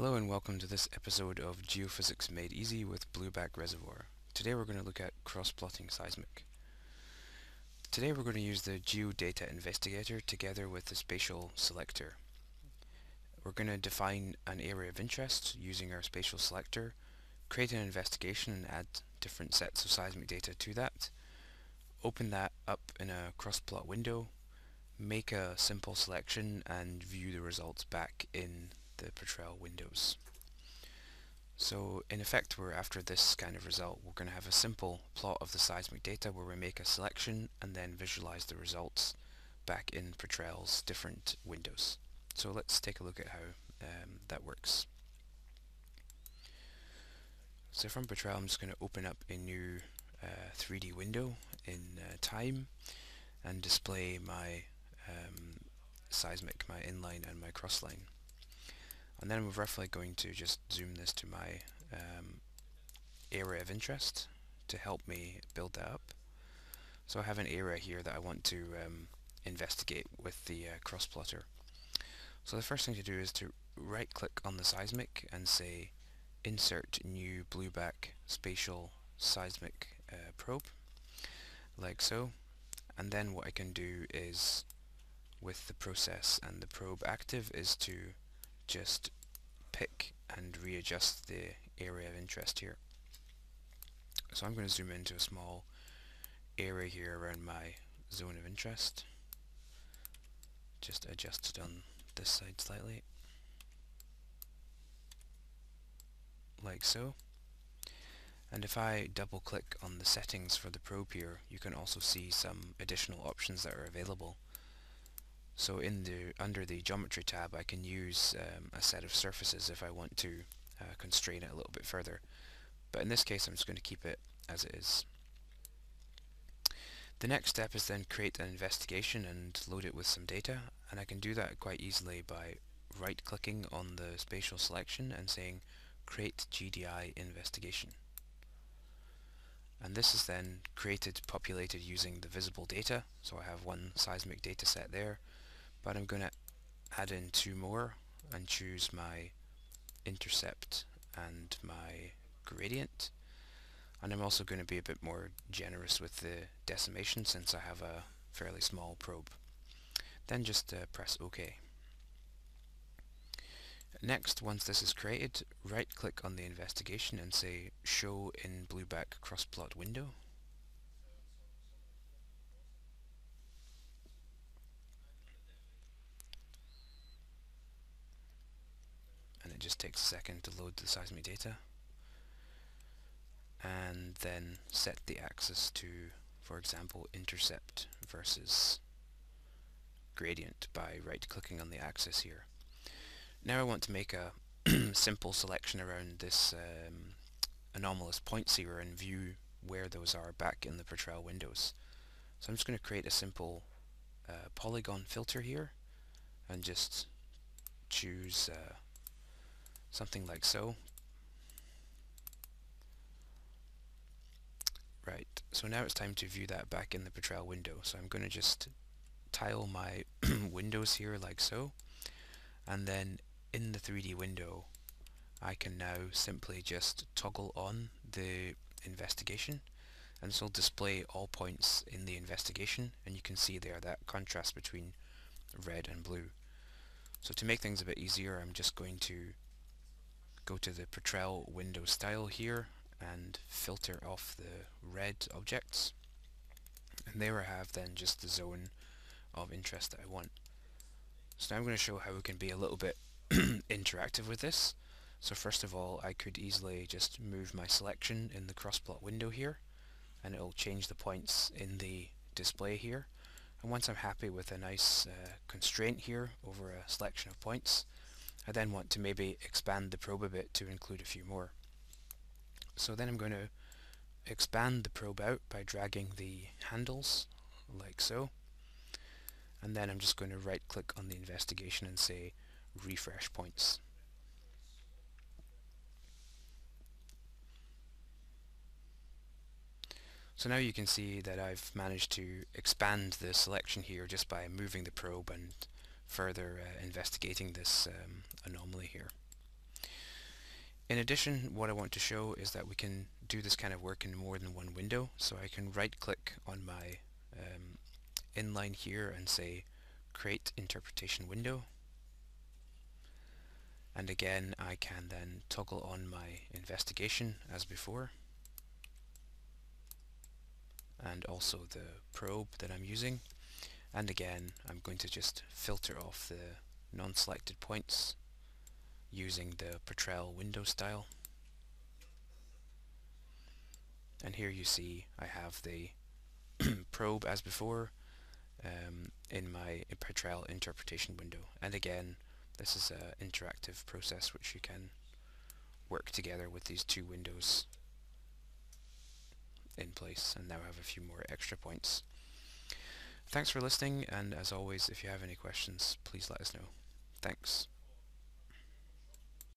Hello and welcome to this episode of Geophysics Made Easy with Blueback Reservoir. Today we're going to look at cross-plotting seismic. Today we're going to use the Geodata Investigator together with the Spatial Selector. We're going to define an area of interest using our Spatial Selector, create an investigation and add different sets of seismic data to that, open that up in a cross-plot window, make a simple selection and view the results back in the Petrel windows. So in effect we're after this kind of result we're going to have a simple plot of the seismic data where we make a selection and then visualize the results back in Petrel's different windows. So let's take a look at how um, that works. So from Petrel I'm just going to open up a new uh, 3D window in uh, time and display my um, seismic, my inline and my crossline. And then we're roughly going to just zoom this to my um, area of interest to help me build that up. So I have an area here that I want to um, investigate with the uh, cross plotter. So the first thing to do is to right click on the seismic and say insert new blueback spatial seismic uh, probe like so and then what I can do is with the process and the probe active is to just pick and readjust the area of interest here. So I'm going to zoom into a small area here around my zone of interest. Just adjust it on this side slightly. Like so. And if I double click on the settings for the probe here, you can also see some additional options that are available. So in the under the geometry tab I can use um, a set of surfaces if I want to uh, constrain it a little bit further. But in this case I'm just going to keep it as it is. The next step is then create an investigation and load it with some data and I can do that quite easily by right clicking on the spatial selection and saying create GDI investigation. And this is then created, populated using the visible data. So I have one seismic data set there but I'm going to add in two more and choose my intercept and my gradient and I'm also going to be a bit more generous with the decimation since I have a fairly small probe. Then just uh, press OK. Next, once this is created, right click on the investigation and say show in blueback crossplot window it takes a second to load the seismic data and then set the axis to for example intercept versus gradient by right clicking on the axis here. Now I want to make a simple selection around this um, anomalous zero and view where those are back in the Petrel windows. So I'm just going to create a simple uh, polygon filter here and just choose uh, something like so. Right, so now it's time to view that back in the Petrel window. So I'm going to just tile my windows here like so, and then in the 3D window I can now simply just toggle on the investigation and this will display all points in the investigation and you can see there that contrast between red and blue. So to make things a bit easier I'm just going to go to the Petrel window style here and filter off the red objects and there I have then just the zone of interest that I want. So now I'm going to show how we can be a little bit interactive with this. So first of all I could easily just move my selection in the crossplot window here and it will change the points in the display here and once I'm happy with a nice uh, constraint here over a selection of points I then want to maybe expand the probe a bit to include a few more. So then I'm going to expand the probe out by dragging the handles like so and then I'm just going to right click on the investigation and say refresh points. So now you can see that I've managed to expand the selection here just by moving the probe and further uh, investigating this um, anomaly here. In addition, what I want to show is that we can do this kind of work in more than one window. So I can right click on my um, inline here and say create interpretation window. And again, I can then toggle on my investigation as before. And also the probe that I'm using. And again, I'm going to just filter off the non-selected points using the Petrel window style. And here you see I have the probe as before um, in my Petrel interpretation window. And again, this is an interactive process which you can work together with these two windows in place and now I have a few more extra points. Thanks for listening and as always if you have any questions please let us know. Thanks.